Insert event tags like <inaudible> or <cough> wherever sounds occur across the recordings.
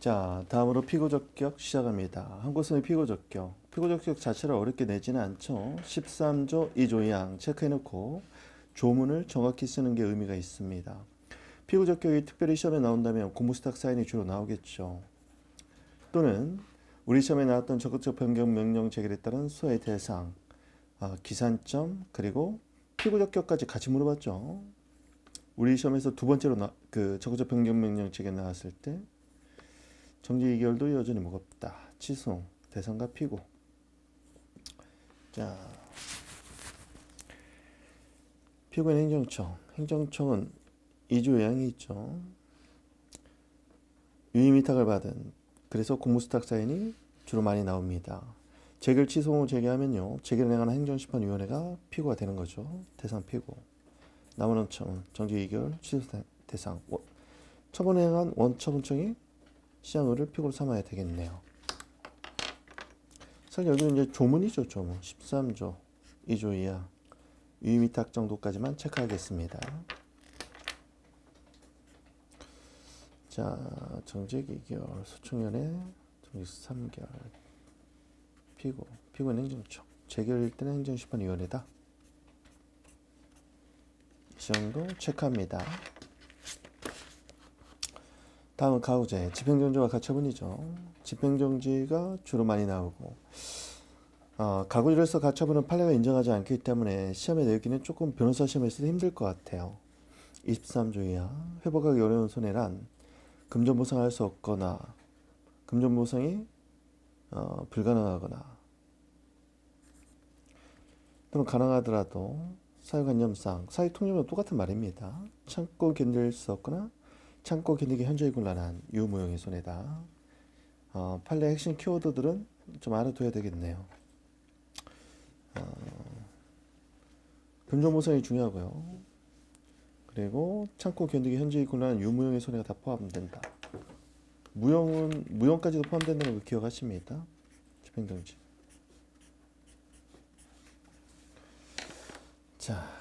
자, 다음으로 피고적격 시작합니다. 한국선의 피고적격. 피고적격 자체를 어렵게 내지는 않죠. 13조 2조 2항 체크해놓고 조문을 정확히 쓰는 게 의미가 있습니다. 피고적격이 특별히 시험에 나온다면 고무스탁 사인이 주로 나오겠죠. 또는 우리 시험에 나왔던 적극적 변경 명령 체결에 따른 소의 대상, 아, 기산점, 그리고 피고적격까지 같이 물어봤죠. 우리 시험에서 두 번째로 나, 그 적극적 변경 명령 체결 나왔을 때 정지 2개월도 여전히 무겁다. 취소, 대상과 피고. 자, 피고인 행정청. 행정청은 2조 요양이 있죠. 유의미탁을 받은 그래서 공무수탁 사인이 주로 많이 나옵니다. 재결 취소 재개하면요. 재결을 행하는 행정심판위원회가 피고가 되는 거죠. 대상 피고. 남은 청은 정지 2개월 취소 대상. 처분에 행한 원처분청이 시장의를 피고로 삼아야 되겠네요. 사실 여기는 이제 조문이죠, 조문. 13조, 2조 이하, 유의미탁 정도까지만 체크하겠습니다. 자, 정직 2개월, 소총연의 정직 3개월, 피고, 피고는 행정청, 재결일 때는 행정심판위원회다. 이 정도 체크합니다. 다음은 가우제, 집행정지와 가처분이죠. 집행정지가 주로 많이 나오고 어, 가구질에서 가처분은 판례가 인정하지 않기 때문에 시험에 내기는 조금 변호사 시험에서 힘들 것 같아요. 23조 이하 회복하기 어려운 손해란 금전 보상할 수 없거나 금전 보상이 어, 불가능하거나 또는 가능하더라도 사유관념상 사유통념은 똑같은 말입니다. 참고 견딜 수 없거나 참고 견디기 현저히 곤란한 유무용의 손해다. 어, 판례 핵심 키워드들은 좀 알아둬야 되겠네요. 어, 금전보상이 중요하고요. 그리고 참고 견디기 현저히 곤란한 유무용의 손해가 다 포함된다. 무용은 무용까지도 포함된다는 거 기억하십니다. 집행정지. 자.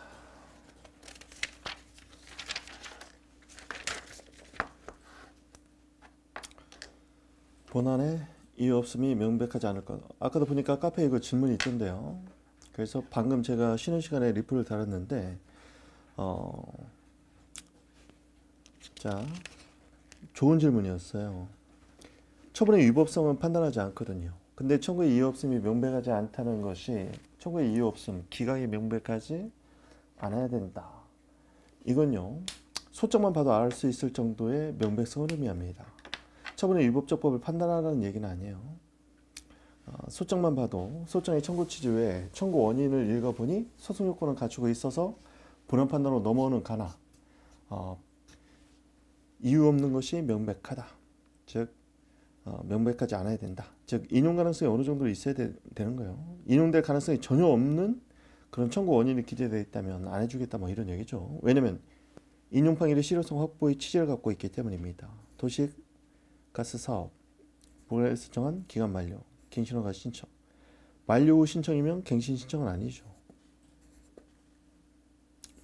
본안에 이유 없음이 명백하지 않을 것. 아까도 보니까 카페에 이거 질문이 있던데요. 그래서 방금 제가 쉬는 시간에 리플을 달았는데, 어, 자, 좋은 질문이었어요. 처분의 위법성은 판단하지 않거든요. 근데 청구의 이유 없음이 명백하지 않다는 것이 청구의 이유 없음, 기각이 명백하지 않아야 된다. 이건요, 소장만 봐도 알 수 있을 정도의 명백성을 의미합니다. 처분의 위법적 법을 판단하라는 얘기는 아니에요. 어, 소장만 봐도 소장의 청구 취지 외에 청구 원인을 읽어보니 소송 요건을 갖추고 있어서 본안 판단으로 넘어오는 가나 어, 이유 없는 것이 명백하다. 즉 어, 명백하지 않아야 된다. 즉 인용 가능성이 어느 정도 있어야 되, 는 거예요. 인용될 가능성이 전혀 없는 그런 청구 원인이 기재되어 있다면 안 해주겠다 뭐 이런 얘기죠. 왜냐면 인용판결의 실효성 확보의 취지를 갖고 있기 때문입니다. 도식 가스 사업 보에서 정한 기간 만료 갱신허가 신청 만료 후 신청이면 갱신 신청은 아니죠.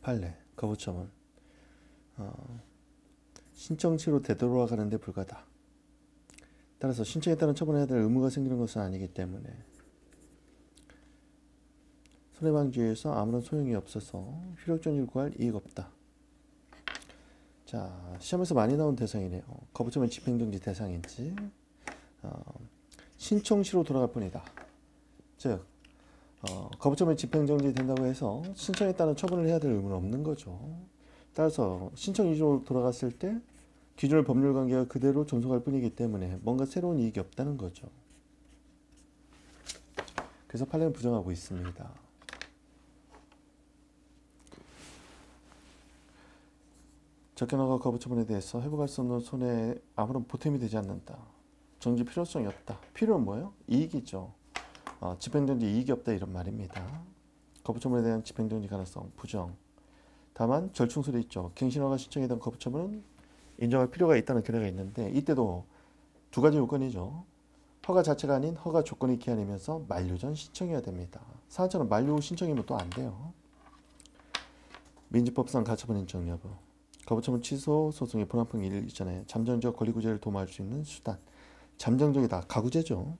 판례 거부처분 어, 신청치로 되돌아가는데 불가다. 따라서 신청에 따른 처분해야 될 의무가 생기는 것은 아니기 때문에 손해방지에서 아무런 소용이 없어서 효력전일 구할 이익 없다. 자, 시험에서 많이 나온 대상이네요. 거부점은 집행정지 대상인지 어, 신청시로 돌아갈 뿐이다. 즉, 어, 거부점에 집행정지 된다고 해서 신청에 따른 처분을 해야 될 의무는 없는 거죠. 따라서 신청 이주로 돌아갔을 때 기존의 법률 관계가 그대로 존속할 뿐이기 때문에 뭔가 새로운 이익이 없다는 거죠. 그래서 판례는 부정하고 있습니다. 적견허가 거부 처분에 대해서 회복할 수 없는 손해에 아무런 보탬이 되지 않는다. 정지 필요성이 없다. 필요는 뭐예요? 이익이죠. 어, 집행정지 이익이 없다 이런 말입니다. 거부 처분에 대한 집행정지 가능성 부정. 다만 절충설이 있죠. 갱신허가 신청에 대한 거부 처분은 인정할 필요가 있다는 견해가 있는데 이때도 두 가지 요건이죠. 허가 자체가 아닌 허가 조건이 기한이면서 만료 전 신청해야 됩니다. 사안처럼 만료 후 신청이면 또 안 돼요. 민지법상 가처분 인정 여부. 거부처분 취소 소송의 본합형 일 있잖아요. 잠정적 권리구제를 도모할 수 있는 수단. 잠정적이다. 가구제죠.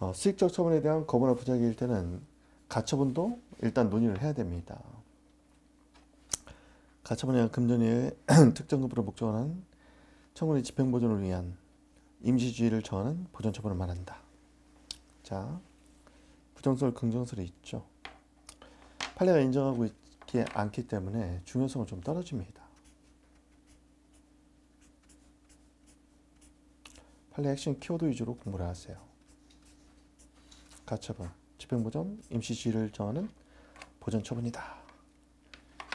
어, 수익적 처분에 대한 거부나 부작위일 때는 가처분도 일단 논의를 해야 됩니다. 가처분에 금전의 <clears throat> 특정 급으로 목적한 청구의 집행보존을 위한 임시주의를 정하는 보존처분을 말한다. 자, 부정설, 긍정설이 있죠. 판례가 인정하고 있지 않기 때문에 중요성은 좀 떨어집니다. 판례 핵심 키워드 위주로 공부를 하세요. 가처분, 집행보전, 임시지를 정하는 보전 처분이다.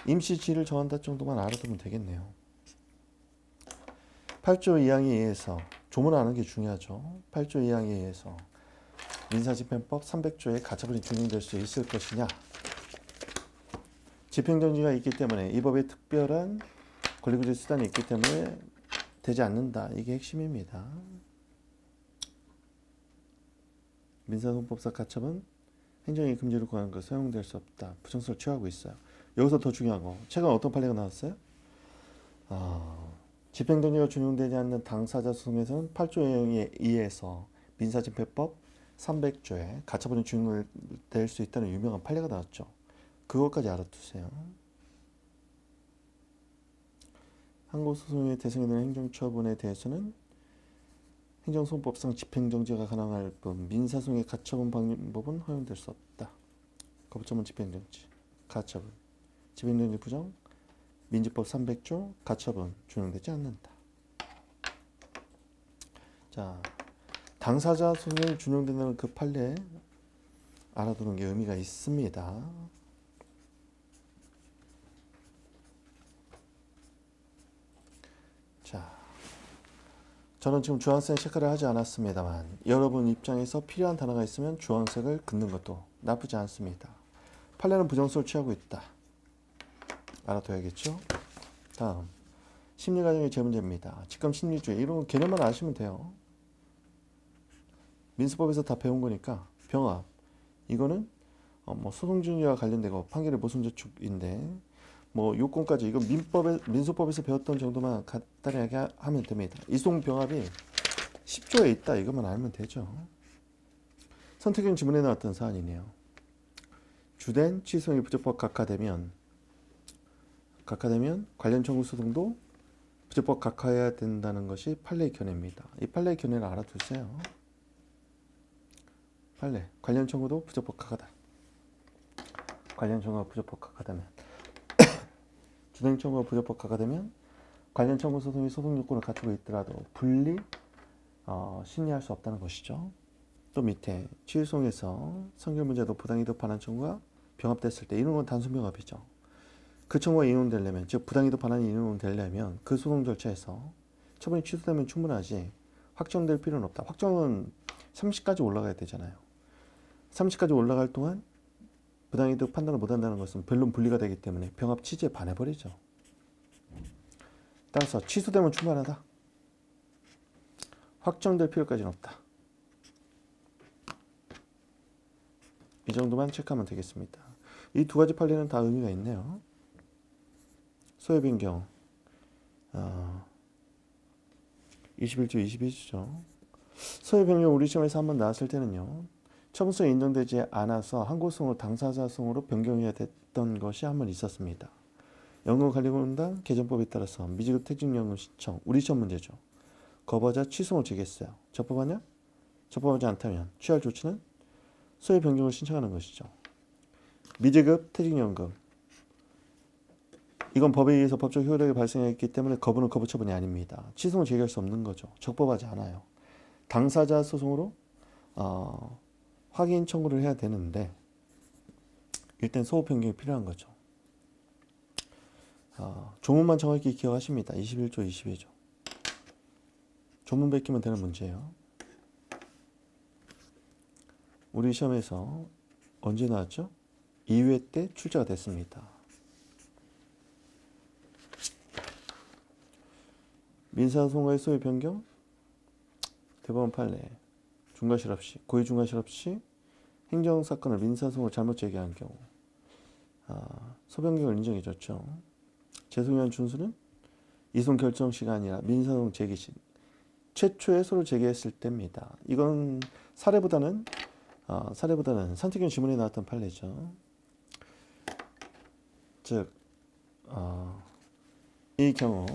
임시지를 정한다 정도만 알아두면 되겠네요. 8조 2항에 의해서 조문하는 게 중요하죠. 8조 2항에 의해서 민사집행법 300조에 가처분이 준용될 수 있을 것이냐 집행정지가 있기 때문에 이 법에 특별한 권리구제 수단이 있기 때문에 되지 않는다. 이게 핵심입니다. 민사소송법사 가처분 행정의 금지를 구하는 것 사용될 수 없다. 부정설을 취하고 있어요. 여기서 더 중요한 거. 최근 어떤 판례가 나왔어요? 아, 집행정지가 준용되지 않는 당사자 소송에서는 8조에 의해서 민사집행법 300조에 가처분이 준용될 수 있다는 유명한 판례가 나왔죠. 그것까지 알아두세요. 항고소송의 대상이 되는 행정처분에 대해서는 행정소송법상 집행정지가 가능할 뿐 민사소송의 가처분 방법은 허용될 수 없다. 거부처분 집행정지, 가처분, 집행정지 부정, 민지법 300조, 가처분 준용되지 않는다. 자, 당사자 소송이 준용된다는 그 판례 알아두는 게 의미가 있습니다. 자, 저는 지금 주황색 체크를 하지 않았습니다만 여러분 입장에서 필요한 단어가 있으면 주황색을 긋는 것도 나쁘지 않습니다. 판례는 부정설을 취하고 있다. 알아둬야겠죠? 다음 심리가정의 재문제입니다. 직감 심리주의 이런 개념만 아시면 돼요. 민수법에서 다 배운 거니까 병합 이거는 어, 뭐 소송준위와 관련되고 판결의 모순저축인데 뭐 요건까지 이거 민법에 민소법에서 배웠던 정도만 간단하게 하면 됩니다. 이송병합이 10조에 있다 이것만 알면 되죠. 선택형 지문에 나왔던 사안이네요. 주된 취소이 부적법 각하되면 각하되면 관련 청구 소송도 부적법 각하해야 된다는 것이 판례의 견해입니다. 이 판례의 견해를 알아두세요. 판례 관련 청구도 부적법 각하다. 관련 청구가 부적법 각하다면 주행 청구가 부적법화가 되면 관련 청구 소송이 소송 요건을 갖추고 있더라도 분리 어, 심리할 수 없다는 것이죠. 또 밑에 취소송에서 성결 문제도 부당이득 반환 청구가 병합됐을 때 이런 건 단순 병합이죠. 그 청구가 인용되려면 즉 부당이득 반환이 인용되려면 그 소송 절차에서 처분이 취소되면 충분하지 확정될 필요는 없다. 확정은 30까지 올라가야 되잖아요. 30까지 올라갈 동안 부당이득 판단을 못한다는 것은 변론 분리가 되기 때문에 병합 취지에 반해버리죠. 따라서 취소되면 충분하다. 확정될 필요까지는 없다. 이 정도만 체크하면 되겠습니다. 이 두 가지 판례는 다 의미가 있네요. 소외 변경 어, 21조 22조죠. 소외 변경 우리 시험에서 한번 나왔을 때는요. 처분성이 인정되지 않아서 항고성으로 당사자성으로 변경해야 됐던 것이 한 번 있었습니다. 연금관리공단 개정법에 따라서 미지급 퇴직연금 신청 우리 시험 문제죠. 거부하자 취소를 제기했어요. 적법하냐? 적법하지 않다면 취할 조치는 소외 변경을 신청하는 것이죠. 미지급 퇴직연금 이건 법에 의해서 법적 효력이 발생했기 때문에 거부는 거부 처분이 아닙니다. 취소는 제기할 수 없는 거죠. 적법하지 않아요. 당사자 소송으로 어, 확인 청구를 해야 되는데 일단 소호 변경이 필요한 거죠. 어, 조문만 정확히 기억하십니다. 21조, 22조. 조문 베끼면 되는 문제예요. 우리 시험에서 언제 나왔죠? 2회 때 출제가 됐습니다. 민사소송과의 소유 변경, 대법원 판례, 중과실업시, 고의중과실업시 행정사건을 민사소송을 잘못 제기한 경우 아, 소변경을 인정해줬죠. 재소유한 준수는 이송 결정 시간이나 민사소송 제기 시 최초에 서로 제기했을 때입니다. 이건 사례보다는 어, 사례보다는 선택형 지문에 나왔던 판례죠. 즉, 어, 이 경우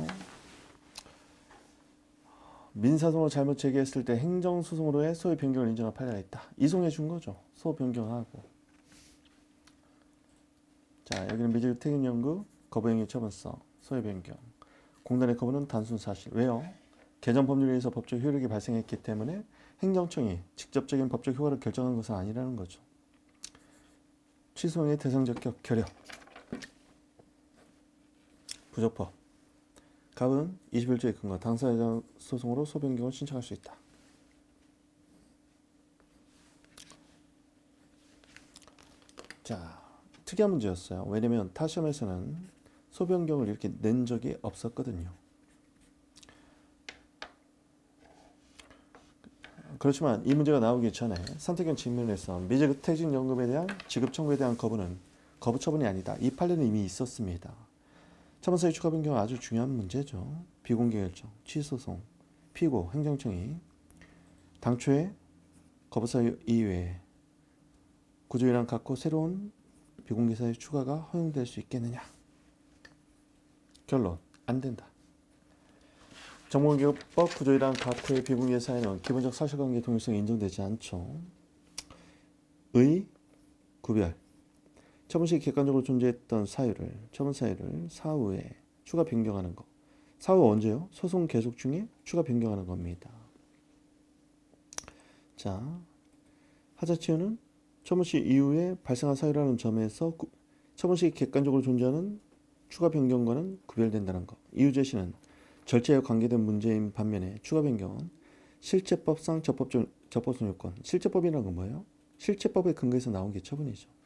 민사소송을 잘못 제기했을 때 행정소송으로의 소유 변경을 인정한 판례가 있다. 이송해 준 거죠. 소 변경하고. 자, 여기는 미적 퇴근 연구 거부행위 처분성 소유 변경. 공단의 거부는 단순 사실. 왜요? 개정 법률에 의해서 법적 효력이 발생했기 때문에 행정청이 직접적인 법적 효과를 결정한 것은 아니라는 거죠. 취소의 대상적 격 결여. 부적법. 갑은 21조의 근거 당사자 소송으로 소변경을 신청할 수 있다. 자, 특이한 문제였어요. 왜냐면 타 시험에서는 소변경을 이렇게 낸 적이 없었거든요. 그렇지만 이 문제가 나오기 전에 선택형 질문에서 미지급 퇴직연금에 대한 지급 청구에 대한 거부는 거부 처분이 아니다. 이 판례는 이미 있었습니다. 처분사의 추가 변경 은 아주 중요한 문제죠. 비공개 결정, 취소송, 피고, 행정청이 당초에 거부사 이외에 구조이랑 갖고 새로운 비공개사의 추가가 허용될 수 있겠느냐? 결론 안 된다. 정보기법 구조이랑 각호의 비공개 사회는 기본적 사실관계 동일성이 인정되지 않죠. 의, 구별, 처분 시 객관적으로 존재했던 사유를 처분 사유를 사후에 추가 변경하는 것. 사후 언제요? 소송 계속 중에 추가 변경하는 겁니다. 자, 하자치유는 처분 시 이후에 발생한 사유라는 점에서 구, 처분 시 객관적으로 존재하는 추가 변경과는 구별된다는 것. 이유 제시는 절차에 관계된 문제인 반면에 추가 변경은 실체법상 적법적, 적법성 요건. 실체법이라는 건 뭐예요? 실체법에 근거해서 나온 게 처분이죠.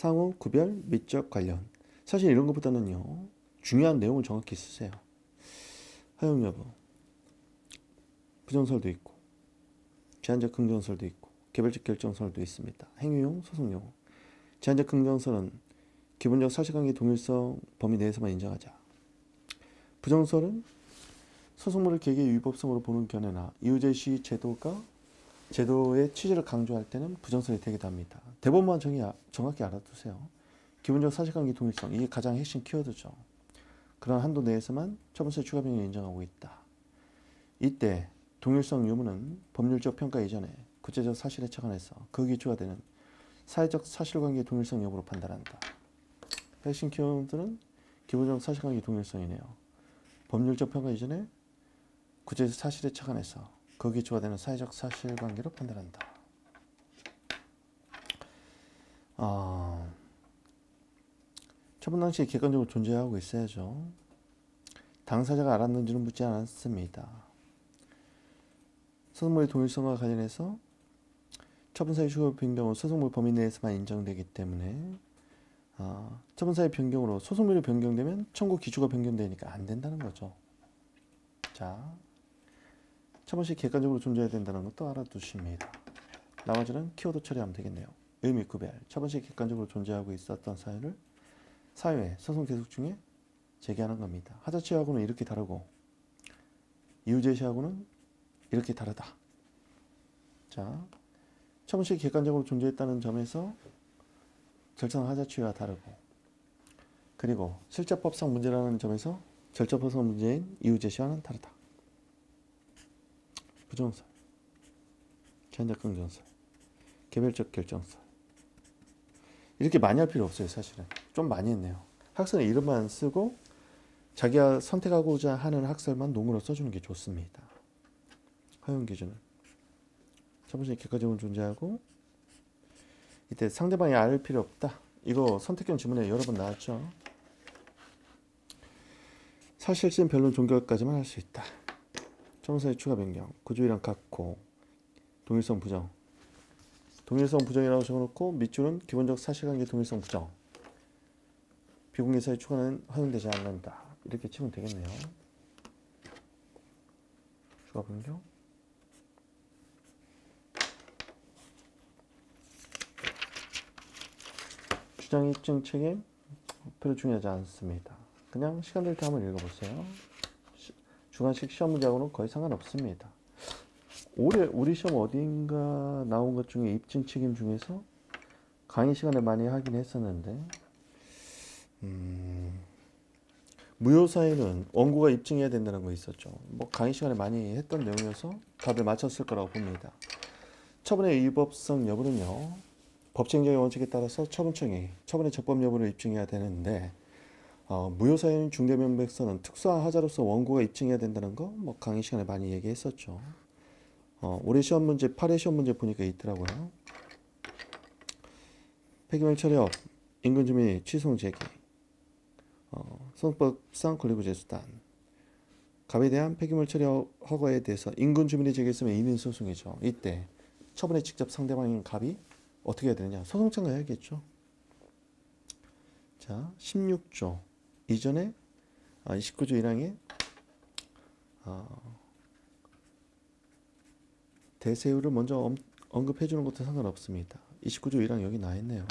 상호, 구별, 미적 관련. 사실 이런 것보다는요. 중요한 내용을 정확히 쓰세요. 허용 여부. 부정설도 있고 제한적 긍정설도 있고 개별적 결정설도 있습니다. 행위용, 소송용. 제한적 긍정설은 기본적 사실관계 동일성 범위 내에서만 인정하자. 부정설은 소송물을 계계 위법성으로 보는 견해나 이유제시 제도가 제도의 취지를 강조할 때는 부정설이 되기도 합니다. 대법만 정의 정확히 알아두세요. 기본적 사실관계 동일성 이게 가장 핵심 키워드죠. 그런 한도 내에서만 처분세 추가 변경을 인정하고 있다. 이때 동일성 유무는 법률적 평가 이전에 구체적 사실에 착안해서 그 기초가 되는 사회적 사실관계 동일성 여부로 판단한다. 핵심 키워드는 기본적 사실관계 동일성이네요. 법률적 평가 이전에 구체적 사실에 착안해서 그 기초가 되는 사회적 사실관계로 판단한다. 어, 처분 당시에 객관적으로 존재하고 있어야죠. 당사자가 알았는지는 묻지 않았습니다. 소송물의 동일성과 관련해서 처분사의 추가 변경은 소송물 범위 내에서만 인정되기 때문에 어, 처분사의 변경으로 소송물이 변경되면 청구 기초가 변경되니까 안 된다는 거죠. 자, 처분시 객관적으로 존재해야 된다는 것도 알아두십니다. 나머지는 키워드 처리하면 되겠네요. 의미 구별, 처분시 객관적으로 존재하고 있었던 사유를 사유의 소송 계속 중에 제기하는 겁니다. 하자치하고는 이렇게 다르고 이유 제시하고는 이렇게 다르다. 자, 처분시 객관적으로 존재했다는 점에서 절차상 하자치와 다르고 그리고 실제법상 문제라는 점에서 절차법상 문제인 이유 제시와는 다르다. 부정설, 전적 긍정설, 개별적 결정설. 이렇게 많이 할 필요 없어요, 사실은. 좀 많이 했네요. 학생은 이름만 쓰고 자기가 선택하고자 하는 학설만 논문으로 써주는 게 좋습니다. 허용 기준은 처분시 객관적으로 존재하고 이때 상대방이 알 필요 없다. 이거 선택형 지문에 여러 번 나왔죠. 사실심 변론 종결까지만 할 수 있다. 청사의 추가 변경, 구조이랑 같고 동일성 부정. 동일성 부정이라고 적어놓고 밑줄은 기본적 사실관계 동일성 부정. 비공개사의 추가는 허용되지 않는다. 이렇게 치면 되겠네요. 추가 변경. 주장 입증 책임 별로 중요하지 않습니다. 그냥 시간 될 때 한번 읽어보세요. 시- 주관식 시험 문제하고는 거의 상관없습니다. 올해 우리 시험 어딘가 나온 것 중에 입증 책임 중에서 강의 시간에 많이 하긴 했었는데 음, 무효사에는 원고가 입증해야 된다는 거 있었죠. 뭐 강의 시간에 많이 했던 내용이어서 다들 맞췄을 거라고 봅니다. 처분의 위법성 여부는요. 법정적인 원칙에 따라서 처분청이 처분의 적법 여부를 입증해야 되는데 어, 무효사유인 중대명백서는 특수한 하자로서 원고가 입증해야 된다는 거 뭐 강의 시간에 많이 얘기했었죠. 어, 올해 시험 문제 8회 시험 문제 보니까 있더라고요. 폐기물 처리업, 인근 주민이 취소용 제기, 어, 소송법상 권리구 제수단, 갑에 대한 폐기물 처리 허가에 대해서 인근 주민이 제기했으면 이민 소송이죠. 이때 처분에 직접 상대방인 갑이 어떻게 해야 되느냐? 소송 참가해야겠죠. 자, 16조 이전에 아, 29조 1항에 아, 대세율을 먼저 엄, 언급해 주는 것도 상관없습니다. 29조 1항 여기 나 있네요.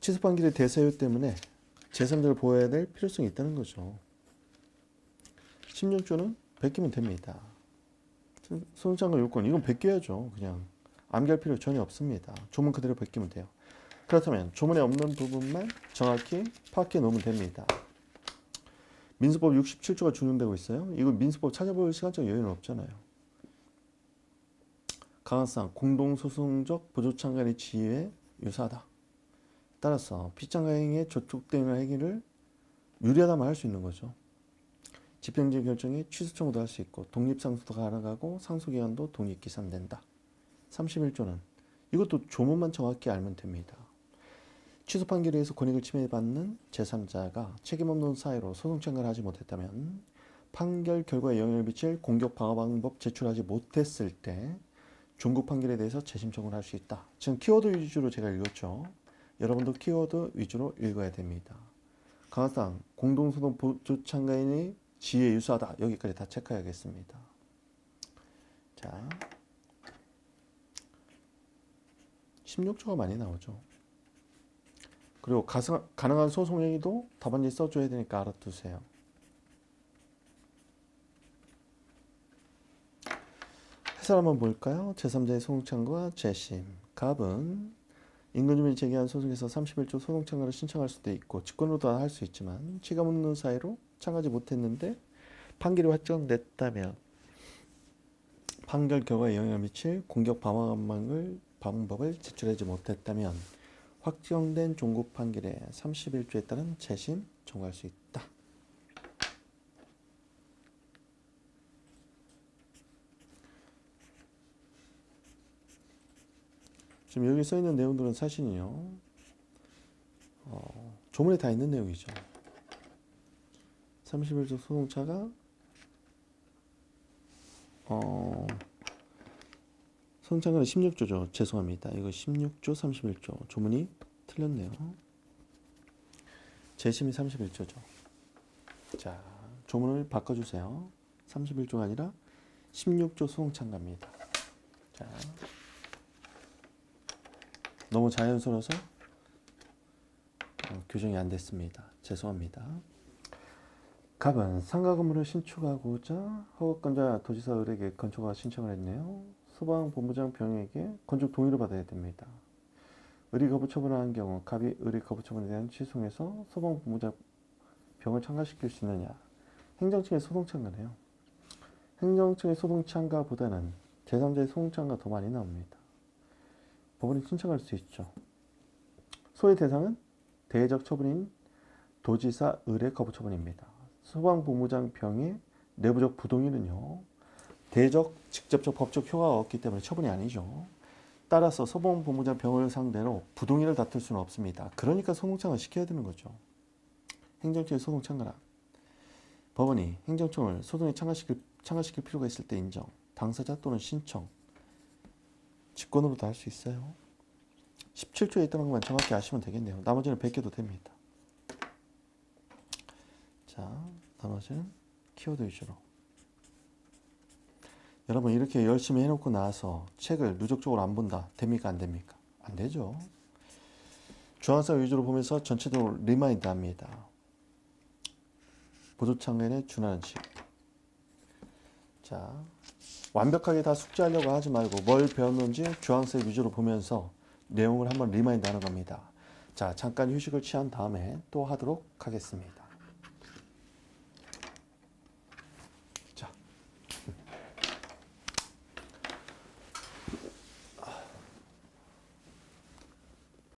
취소 판결의 대세율 때문에 제3자를 보호해야 될 필요성이 있다는 거죠. 16조는 베끼면 됩니다. 소송장관 요건 이건 베껴야죠. 그냥 암기할 필요 전혀 없습니다. 조문 그대로 베끼면 돼요. 그렇다면 조문에 없는 부분만 정확히 파악해 놓으면 됩니다. 민수법 67조가 준용되고 있어요. 이거 민수법 찾아볼 시간적 여유는 없잖아요. 강화상 공동소송적 보조창간의 지위에 유사하다. 따라서 피장가행의 저촉되는 행위를 유리하다만 할 수 있는 거죠. 집행적 결정에 취소 청구도 할 수 있고 독립상소도 가능하고 상소기간도 독립기산된다. 31조는 이것도 조문만 정확히 알면 됩니다. 취소 판결에 의해서 권익을 침해받는 제3자가 책임 없는 사유로 소송 참가를 하지 못했다면 판결 결과에 영향을 미칠 공격 방어 방법 제출하지 못했을 때 종구 판결에 대해서 재심 청구를 할 수 있다. 지금 키워드 위주로 제가 읽었죠. 여러분도 키워드 위주로 읽어야 됩니다. 강화상 공동소송 보조 참가인이 지혜 유사하다. 여기까지 다 체크해야겠습니다. 자, 16조가 많이 나오죠. 그리고 가상, 가능한 소송 행위도 답안지 써줘야 되니까 알아두세요. 한번 볼까요? 제3자의 소송 청구와 재심. 갑은 인근주민이 제기한 소송에서 31조 소송 참가를 신청할 수도 있고 직권으로도 할 수 있지만 치감 없는 사이로 참가하지 못했는데 판결이 확정됐다면 판결 결과에 영향을 미칠 공격 방어망을 방법을 제출하지 못했다면 확정된 종고 판결에 31조에 따른 재심 청구할 수 있다. 지금 여기 써 있는 내용들은 사실은요, 어, 조문에 다 있는 내용이죠. 31조 소송차가 어, 소송차가 16조죠. 죄송합니다. 이거 16조 31조 조문이 틀렸네요. 재심이 31조죠. 자, 조문을 바꿔주세요. 31조가 아니라 16조 소송창가입니다. 자, 너무 자연스러워서 어, 교정이 안 됐습니다. 죄송합니다. 갑은 상가 건물을 신축하고자 허가권자 도지사 을에게 건축허가 신청을 했네요. 소방본부장 병에게 건축 동의를 받아야 됩니다. 의리 거부 처분을 한 경우 갑이 의리 거부 처분에 대한 취소해서 소방본부장 병을 참가시킬 수 있느냐? 행정청의 소송 참가네요. 행정청의 소송 참가보다는 제3자의 소송 참가 더 많이 나옵니다. 법원이 신청할 수 있죠. 소의 대상은 대적 처분인 도지사 의뢰 거부 처분입니다. 소방본부장 병의 내부적 부동의는요. 대적 직접적 법적 효과가 없기 때문에 처분이 아니죠. 따라서 소방 본부장 병을 상대로 부동의를 다툴 수는 없습니다. 그러니까 소송청을 시켜야 되는 거죠. 행정청의 소송 참가란 법원이 행정청을 소송에 참가시킬, 참가시킬 필요가 있을 때 인정, 당사자 또는 신청, 직권으로도 할 수 있어요. 17조에 있다는 것만 정확히 아시면 되겠네요. 나머지는 베껴도 됩니다. 자, 나머지는 키워드 위주로. 여러분 이렇게 열심히 해놓고 나서 책을 누적적으로 안 본다. 됩니까? 안 됩니까? 안 되죠. 주황색 위주로 보면서 전체적으로 remind 합니다. 보도창간에 준하는 식. 자, 완벽하게 다 숙지하려고 하지 말고 뭘 배웠는지 주황색 위주로 보면서 내용을 한번 remind 하는 겁니다. 자, 잠깐 휴식을 취한 다음에 또 하도록 하겠습니다.